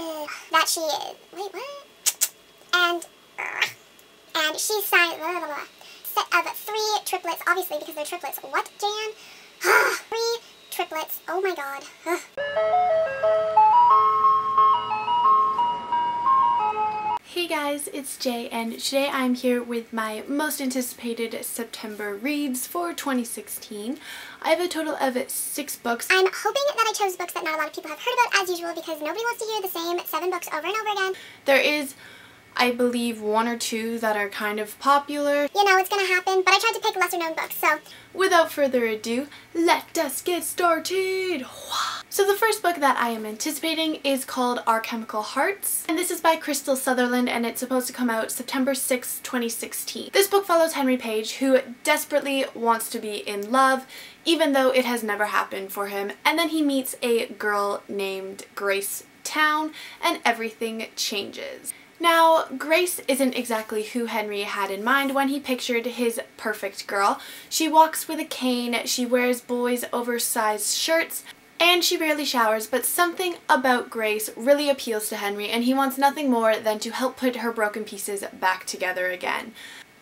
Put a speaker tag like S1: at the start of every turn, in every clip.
S1: uh, that she is. wait what? And uh, and she signed blah, blah, blah, set of three triplets, obviously because they're triplets. What, Jan? three triplets. Oh my god.
S2: Hey guys, it's Jay and today I'm here with my most anticipated September reads for 2016. I have a total of six books.
S1: I'm hoping that I chose books that not a lot of people have heard about as usual because nobody wants to hear the same seven books over and over again.
S2: There is I believe one or two that are kind of popular.
S1: You know, it's gonna happen, but I tried to pick lesser known books, so.
S2: Without further ado, let us get started! So the first book that I am anticipating is called Our Chemical Hearts, and this is by Krystal Sutherland, and it's supposed to come out September 6, 2016. This book follows Henry Page, who desperately wants to be in love, even though it has never happened for him, and then he meets a girl named Grace Town, and everything changes. Now, Grace isn't exactly who Henry had in mind when he pictured his perfect girl. She walks with a cane, she wears boys' oversized shirts, and she rarely showers, but something about Grace really appeals to Henry and he wants nothing more than to help put her broken pieces back together again.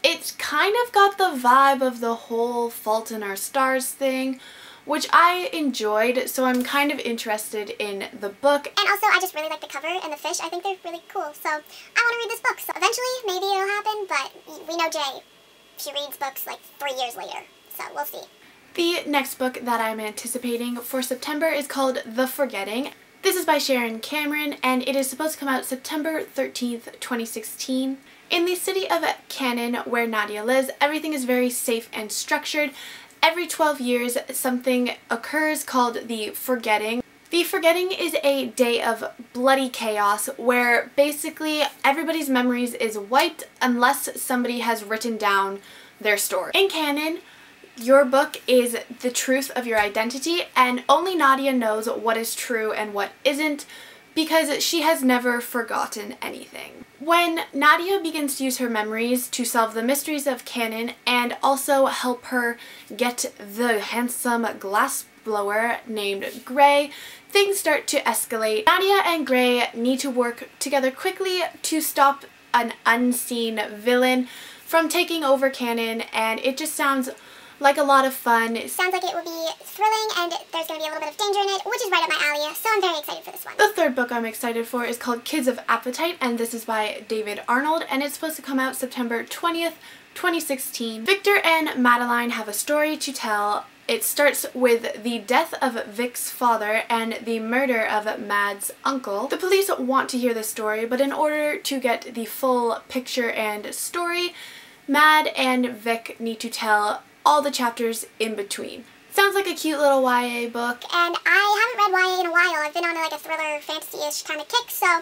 S2: It's kind of got the vibe of the whole Fault in Our Stars thing, which I enjoyed, so I'm kind of interested in the book.
S1: And also, I just really like the cover and the fish. I think they're really cool, so I want to read this book. So eventually, maybe it'll happen, but we know Jay. She reads books like three years later, so we'll see.
S2: The next book that I'm anticipating for September is called The Forgetting. This is by Sharon Cameron, and it is supposed to come out September 13th, 2016. In the city of Canaan, where Nadia lives, everything is very safe and structured. Every 12 years, something occurs called the Forgetting. The Forgetting is a day of bloody chaos where basically everybody's memories is wiped unless somebody has written down their story. In Canaan, your book is the truth of your identity and only Nadia knows what is true and what isn't because she has never forgotten anything. When Nadia begins to use her memories to solve the mysteries of Canaan and also help her get the handsome glass blower named Gray, things start to escalate. Nadia and Gray need to work together quickly to stop an unseen villain from taking over Canaan and it just sounds like a lot of fun.
S1: It sounds like it will be thrilling and there's going to be a little bit of danger in it, which is right up my alley, so I'm very excited for this one.
S2: The third book I'm excited for is called Kids of Appetite, and this is by David Arnold, and it's supposed to come out September 20th, 2016. Victor and Madeline have a story to tell it starts with the death of Vic's father and the murder of Mad's uncle. The police want to hear the story, but in order to get the full picture and story, Mad and Vic need to tell all the chapters in between. Sounds like a cute little YA book.
S1: And I haven't read YA in a while. I've been on a, like a thriller fantasy-ish kind of kick, so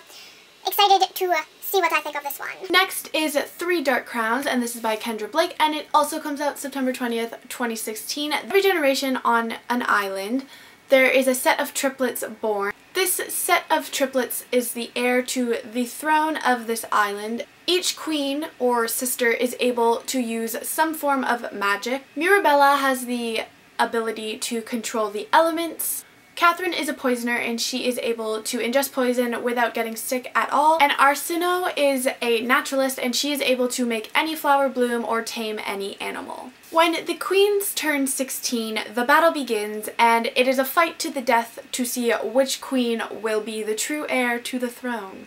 S1: excited to uh, see what I think of this one.
S2: Next is Three Dark Crowns, and this is by Kendare Blake, and it also comes out September 20th, 2016. Every generation on an island, there is a set of triplets born. This set of triplets is the heir to the throne of this island. Each queen or sister is able to use some form of magic. Mirabella has the ability to control the elements. Katharine is a poisoner and she is able to ingest poison without getting sick at all. And Arsinoe is a naturalist and she is able to make any flower bloom or tame any animal. When the queens turn 16, the battle begins and it is a fight to the death to see which queen will be the true heir to the throne.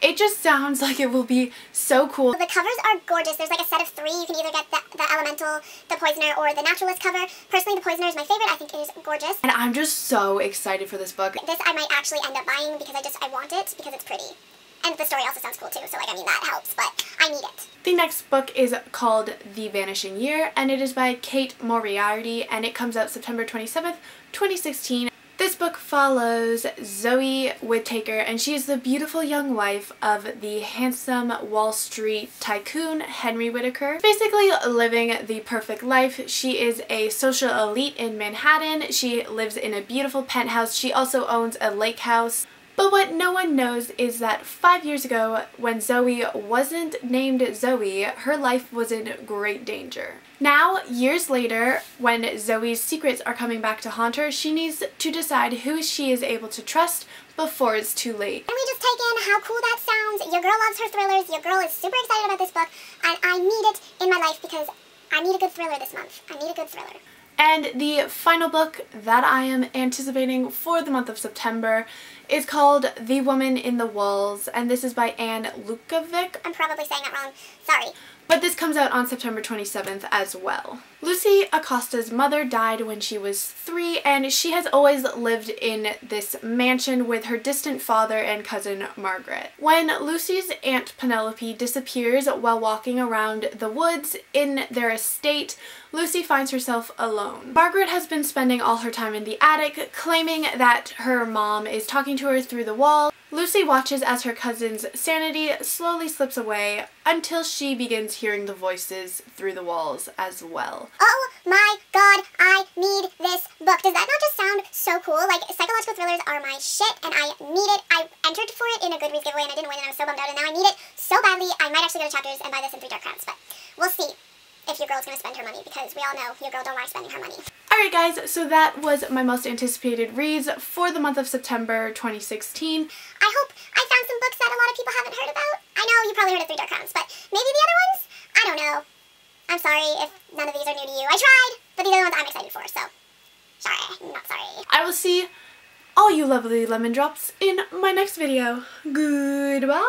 S2: It just sounds like it will be so cool.
S1: The covers are gorgeous. There's like a set of three. You can either get the, the Elemental, the Poisoner, or the Naturalist cover. Personally, the Poisoner is my favorite. I think it is gorgeous.
S2: And I'm just so excited for this book.
S1: This I might actually end up buying because I just, I want it because it's pretty. And the story also sounds cool too, so like, I mean, that helps, but I need it.
S2: The next book is called The Vanishing Year, and it is by Kate Moriarty, and it comes out September 27th, 2016. This book follows Zoe Whittaker, and she is the beautiful young wife of the handsome Wall Street tycoon Henry Whittaker. Basically living the perfect life. She is a social elite in Manhattan. She lives in a beautiful penthouse. She also owns a lake house But what no one knows is that five years ago, when Zoe wasn't named Zoe, her life was in great danger. Now, years later, when Zoe's secrets are coming back to haunt her, she needs to decide who she is able to trust before it's too late.
S1: Can we just take in how cool that sounds? Your girl loves her thrillers, your girl is super excited about this book, and I need it in my life because I need a good thriller this month. I need a good thriller.
S2: And the final book that I am anticipating for the month of September is called The Woman in the Walls, and this is by Anne Lutkovic.
S1: I'm probably saying that wrong. Sorry.
S2: But this comes out on September 27th as well. Lucy Acosta's mother died when she was three, and she has always lived in this mansion with her distant father and cousin Margaret. When Lucy's Aunt Penelope disappears while walking around the woods in their estate, Lucy finds herself alone. Margaret has been spending all her time in the attic, claiming that her mom is talking to her through the wall. Lucy watches as her cousin's sanity slowly slips away until she begins hearing the voices through the walls as well.
S1: Oh my god, I need this book. Does that not just sound so cool? Like, psychological thrillers are my shit, and I need it. I entered for it in a Goodreads giveaway, and I didn't win, and I was so bummed out, and now I need it so badly. I might actually go to Chapters and buy this in Three Dark Crowns, but we'll see if your girl's gonna spend her money, because we all know your girl don't like spending her money.
S2: Alright guys, so that was my most anticipated reads for the month of September 2016.
S1: I hope I found some books that a lot of people haven't heard about. I know you probably heard of Three Dark Crowns, but maybe the other ones? I don't know. I'm sorry if none of these are new to you. I tried, but these are the ones I'm excited for, so sorry, not sorry.
S2: I will see all you lovely lemon drops in my next video. Goodbye!